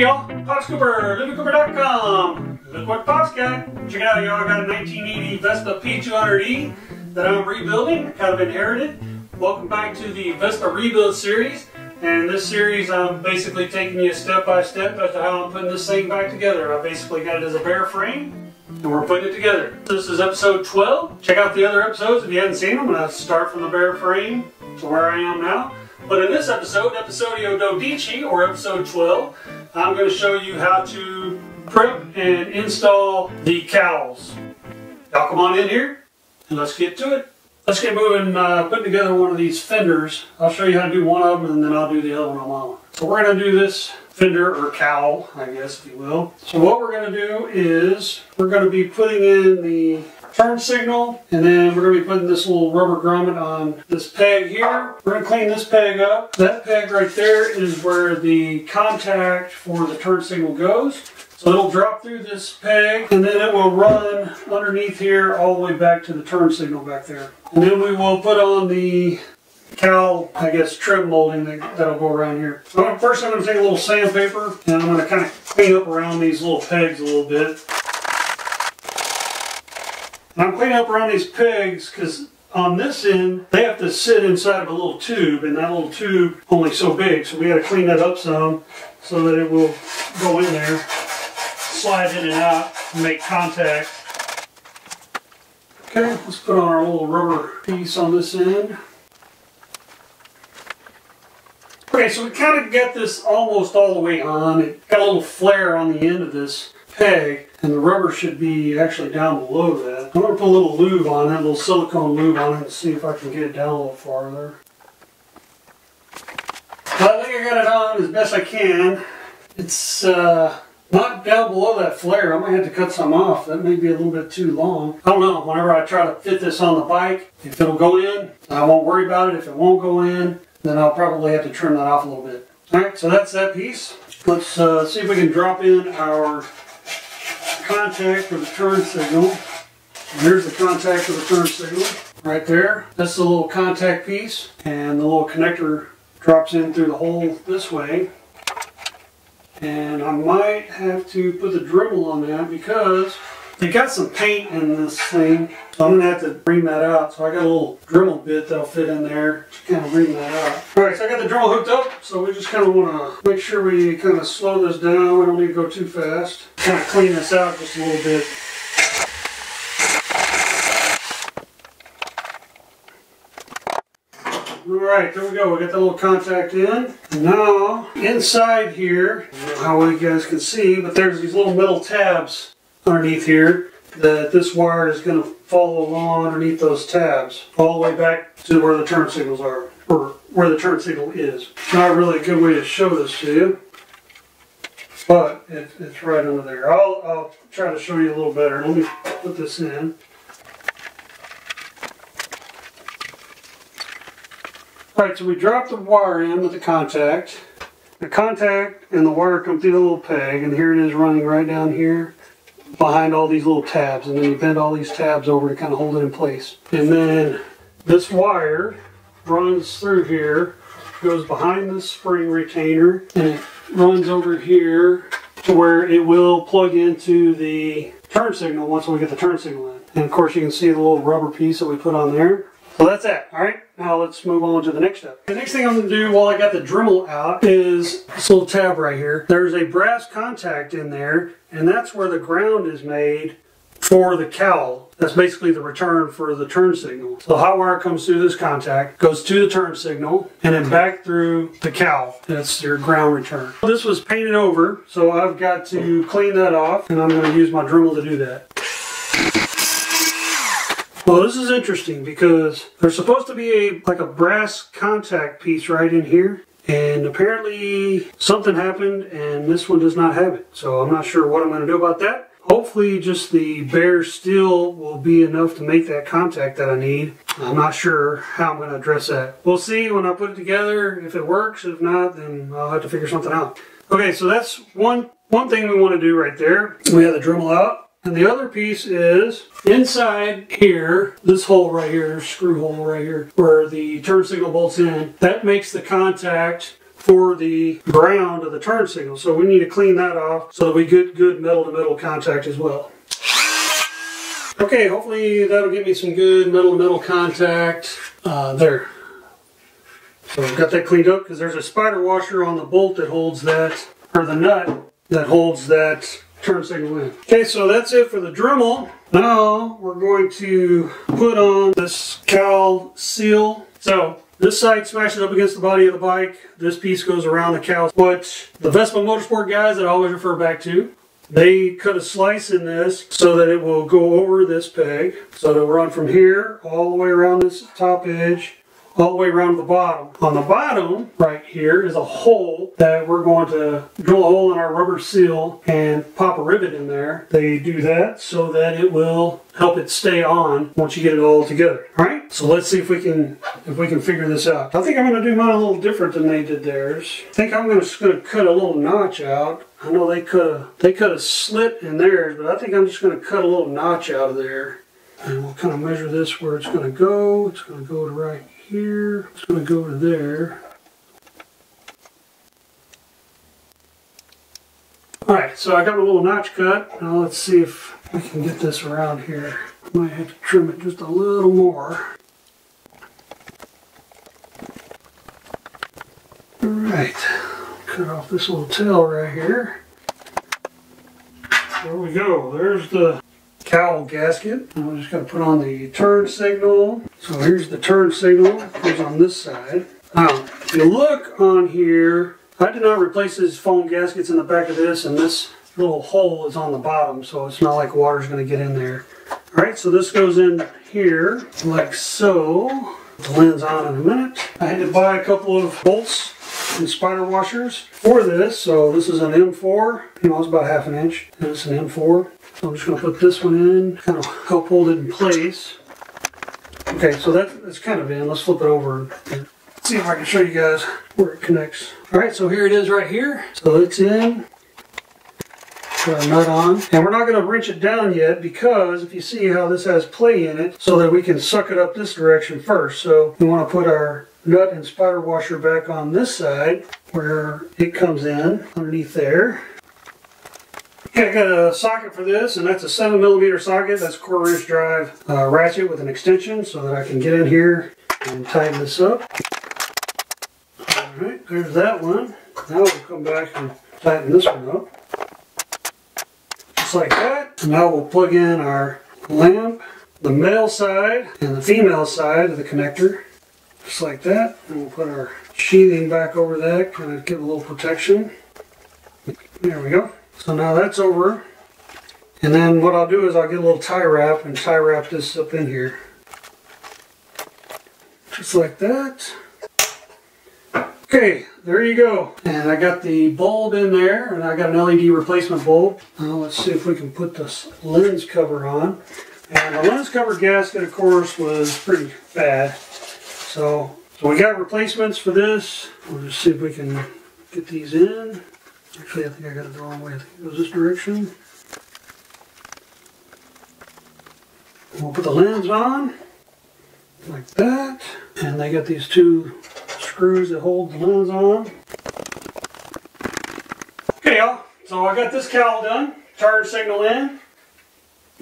Hey y'all, Pops Cooper, LivingCooper.com. Look what Pops got. Check it out y'all, I got a 1980 Vespa P200E that I'm rebuilding, kind of inherited. Welcome back to the Vespa Rebuild series. And this series I'm basically taking you step by step as to how I'm putting this thing back together. I basically got it as a bare frame and we're putting it together. This is episode 12. Check out the other episodes if you haven't seen them. I'm going to start from the bare frame to where I am now. But in this episode, Episodio Dodici, or episode 12, I'm going to show you how to prep and install the cowls. Y'all come on in here and let's get to it. Let's get moving, uh, putting together one of these fenders. I'll show you how to do one of them and then I'll do the other one on my own. So we're going to do this fender or cowl, I guess if you will. So what we're going to do is we're going to be putting in the turn signal and then we're going to be putting this little rubber grommet on this peg here. We're going to clean this peg up. That peg right there is where the contact for the turn signal goes. So it'll drop through this peg and then it will run underneath here all the way back to the turn signal back there. And then we will put on the cowl, I guess, trim molding that, that'll go around here. So first I'm going to take a little sandpaper and I'm going to kind of clean up around these little pegs a little bit. And I'm cleaning up around these pegs because on this end, they have to sit inside of a little tube, and that little tube only so big, so we got to clean that up some so that it will go in there, slide in and out, and make contact. Okay, let's put on our little rubber piece on this end. Okay, so we kind of get this almost all the way on. It got a little flare on the end of this peg, and the rubber should be actually down below that. I'm going to put a little lube on it, a little silicone lube on it, and see if I can get it down a little farther. I think I got it on as best I can. It's uh, not down below that flare. I might have to cut some off. That may be a little bit too long. I don't know. Whenever I try to fit this on the bike, if it'll go in, I won't worry about it. If it won't go in, then I'll probably have to trim that off a little bit. Alright, so that's that piece. Let's uh, see if we can drop in our contact for the turn signal. Here's the contact for the turn signal right there. That's the little contact piece and the little connector drops in through the hole this way. And I might have to put the Dremel on that because they got some paint in this thing. So I'm going to have to bring that out. So I got a little Dremel bit that'll fit in there to kind of bring that out. Alright, so I got the Dremel hooked up. So we just kind of want to make sure we kind of slow this down. We don't need to go too fast. Kind of clean this out just a little bit. Alright, there we go. We got the little contact in. Now, inside here, I don't know how you guys can see, but there's these little metal tabs underneath here that this wire is going to follow along underneath those tabs all the way back to where the turn signals are, or where the turn signal is. Not really a good way to show this to you, but it, it's right under there. I'll, I'll try to show you a little better. Let me put this in. Alright, so we drop the wire in with the contact. The contact and the wire come through the little peg, and here it is running right down here behind all these little tabs. And then you bend all these tabs over to kind of hold it in place. And then this wire runs through here, goes behind the spring retainer, and it runs over here to where it will plug into the turn signal once we get the turn signal in. And of course you can see the little rubber piece that we put on there. So that's it. All right, now let's move on to the next step. The next thing I'm going to do while I got the Dremel out is this little tab right here. There's a brass contact in there, and that's where the ground is made for the cowl. That's basically the return for the turn signal. So the hot wire comes through this contact, goes to the turn signal, and then back through the cowl. That's your ground return. This was painted over, so I've got to clean that off, and I'm going to use my Dremel to do that. Well, this is interesting because there's supposed to be a like a brass contact piece right in here. And apparently something happened and this one does not have it. So I'm not sure what I'm going to do about that. Hopefully just the bare steel will be enough to make that contact that I need. I'm not sure how I'm going to address that. We'll see when I put it together if it works. If not, then I'll have to figure something out. Okay, so that's one, one thing we want to do right there. We have the Dremel out. And the other piece is inside here, this hole right here, screw hole right here, where the turn signal bolts in, that makes the contact for the ground of the turn signal. So we need to clean that off so that we get good metal to metal contact as well. Okay, hopefully that'll give me some good metal to metal contact uh, there. So I've got that cleaned up because there's a spider washer on the bolt that holds that, or the nut that holds that turn signal in. Okay, so that's it for the Dremel. Now we're going to put on this cowl seal. So this side smashes up against the body of the bike. This piece goes around the cowl. What the Vespa Motorsport guys that I always refer back to, they cut a slice in this so that it will go over this peg. So it'll run from here all the way around this top edge all the way around the bottom. On the bottom right here is a hole that we're going to drill a hole in our rubber seal and pop a rivet in there. They do that so that it will help it stay on once you get it all together. All right, so let's see if we can if we can figure this out. I think I'm going to do mine a little different than they did theirs. I think I'm going to cut a little notch out. I know they cut a they cut a slit in theirs, but I think I'm just going to cut a little notch out of there. And we'll kind of measure this where it's going to go. It's going to go to right here. It's going to go to there. Alright, so I got a little notch cut. Now let's see if we can get this around here. Might have to trim it just a little more. Alright, cut off this little tail right here. There we go. There's the cowl gasket. We're just going to put on the turn signal. So here's the turn signal. It goes on this side. Now, if you look on here, I did not replace these foam gaskets in the back of this, and this little hole is on the bottom, so it's not like water's going to get in there. All right, so this goes in here, like so. The lens on in a minute. I had to buy a couple of bolts and spider washers for this. So this is an M4, you know, it's about half an inch, and it's an M4. So I'm just going to put this one in, kind of help hold it in place. Okay, so that, that's kind of in. Let's flip it over and see if I can show you guys where it connects. All right, so here it is right here. So it's in. Put our nut on. And we're not going to wrench it down yet because if you see how this has play in it, so that we can suck it up this direction first. So we want to put our nut and spider washer back on this side where it comes in underneath there. Okay, I got a socket for this, and that's a 7 millimeter socket. That's quarter inch drive uh, ratchet with an extension so that I can get in here and tighten this up. Alright, there's that one. Now we'll come back and tighten this one up. Just like that. Now we'll plug in our lamp, the male side and the female side of the connector. Just like that. And we'll put our sheathing back over that, kind of give a little protection. There we go. So now that's over. And then what I'll do is I'll get a little tie wrap and tie wrap this up in here. Just like that. Okay, there you go. And I got the bulb in there and I got an LED replacement bulb. Now let's see if we can put this lens cover on. And the lens cover gasket of course was pretty bad. So, so we got replacements for this. We'll just see if we can get these in. Actually, I think I got it the wrong way. I think it goes this direction. We'll put the lens on, like that. And they got these two screws that hold the lens on. Okay, y'all. So I got this cowl done. Charge signal in.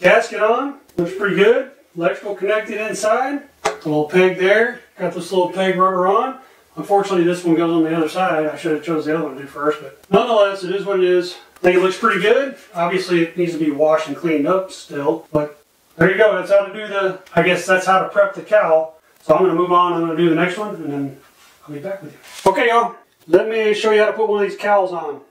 Gasket on. Looks pretty good. Electrical connected inside. A little peg there. Got this little peg rubber on. Unfortunately, this one goes on the other side. I should have chose the other one to do first, but nonetheless, it is what it is. I think it looks pretty good. Obviously, it needs to be washed and cleaned up still, but there you go. That's how to do the, I guess that's how to prep the cowl. So I'm going to move on. I'm going to do the next one, and then I'll be back with you. Okay, y'all. Let me show you how to put one of these cowls on.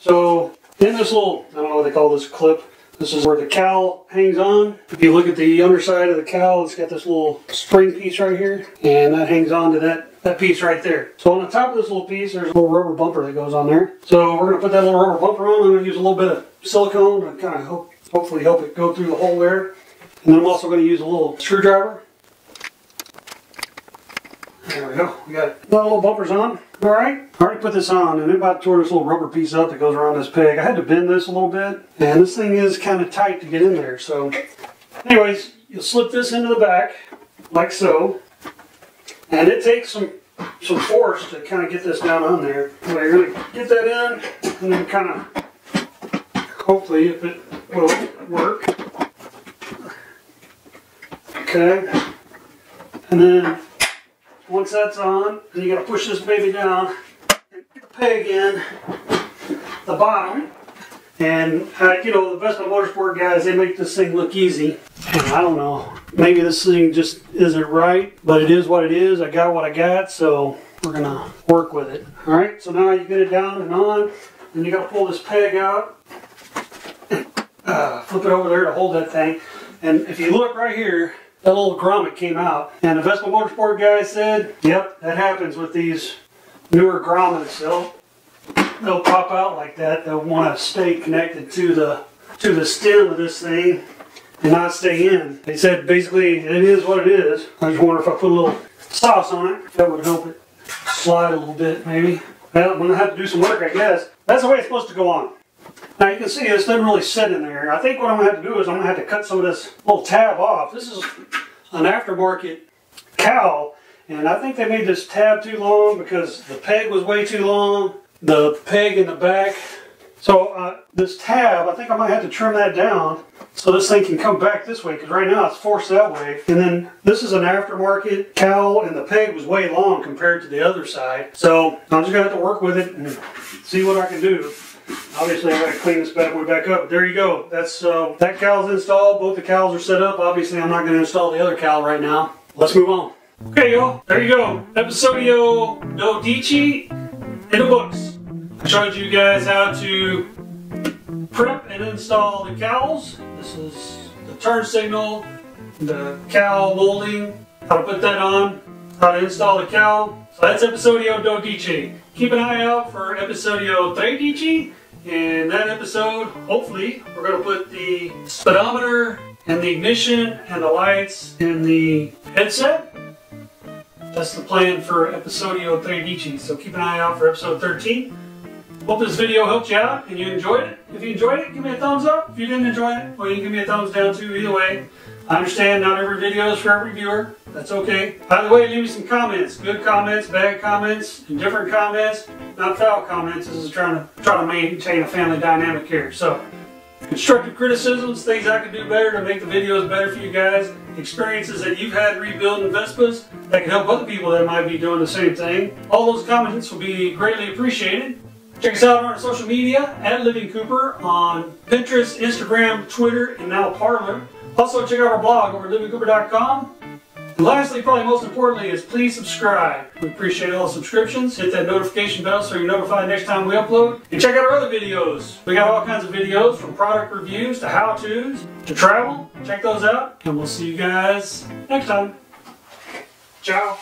So in this little, I don't know what they call this clip, this is where the cowl hangs on. If you look at the underside of the cowl, it's got this little spring piece right here, and that hangs on to that, that piece right there. So on the top of this little piece, there's a little rubber bumper that goes on there. So we're going to put that little rubber bumper on. I'm to use a little bit of silicone to kind of hopefully help it go through the hole there. And then I'm also going to use a little screwdriver. There we go. We got it. Got little bumpers on. All right. I already put this on and it about tore this little rubber piece up that goes around this peg. I had to bend this a little bit and this thing is kind of tight to get in there. So anyways, you'll slip this into the back like so. And it takes some some force to kind of get this down on there. So going to get that in and then kind of, hopefully if it will work. Okay. And then once that's on, then you got to push this baby down and peg in the bottom. And, uh, you know, the Vespa Motorsport guys, they make this thing look easy. And I don't know, maybe this thing just isn't right, but it is what it is. I got what I got, so we're to work with it. All right, so now you get it down and on, and you got to pull this peg out, uh, flip it over there to hold that thing. And if you look right here, that little grommet came out. And the Vespa Motorsport guy said, yep, that happens with these newer grommets. They'll, they'll pop out like that. They'll want to stay connected to the to the stem of this thing and not stay in. They said basically it is what it is. I just wonder if I put a little sauce on it, that would help it slide a little bit maybe. Well, I'm going to have to do some work I guess. That's the way it's supposed to go on. Now you can see this doesn't really sit in there. I think what I'm going to have to do is I'm going to have to cut some of this little tab off. This is an aftermarket cowl and I think they made this tab too long because the peg was way too long. The peg in the back. So uh, this tab, I think I might have to trim that down so this thing can come back this way because right now it's forced that way. And then this is an aftermarket cowl and the peg was way long compared to the other side. So I'm just going to have to work with it and see what I can do. Obviously, I got to clean this bad boy back up. There you go. That's uh, that cowl's installed. Both the cowls are set up. Obviously, I'm not going to install the other cowl right now. Let's move on. Okay, y'all. There you go. Episodio Dodici in the books. I showed you guys how to prep and install the cowls. This is the turn signal, the cowl molding, how to put that on, how to install the cowl. So that's Episodio Dodici. Keep an eye out for Episodio Tredici. In that episode, hopefully, we're going to put the speedometer and the ignition and the lights in the headset. That's the plan for Episodio Tredici, so keep an eye out for episode 13. Hope this video helped you out and you enjoyed it. If you enjoyed it, give me a thumbs up. If you didn't enjoy it, well, you can give me a thumbs down too, either way. I understand not every video is for every viewer. That's okay. By the way, leave me some comments. Good comments, bad comments, indifferent comments, not foul comments. This is trying to try to maintain a family dynamic here. So, constructive criticisms, things I could do better to make the videos better for you guys, experiences that you've had rebuilding Vespas that can help other people that might be doing the same thing. All those comments will be greatly appreciated. Check us out on our social media at Living Cooper on Pinterest, Instagram, Twitter, and now Parler. Also, check out our blog over livingcooper.com. Lastly, probably most importantly, is please subscribe. We appreciate all the subscriptions. Hit that notification bell so you're notified next time we upload. And check out our other videos. We got all kinds of videos from product reviews to how-tos to travel. Check those out. And we'll see you guys next time. Ciao.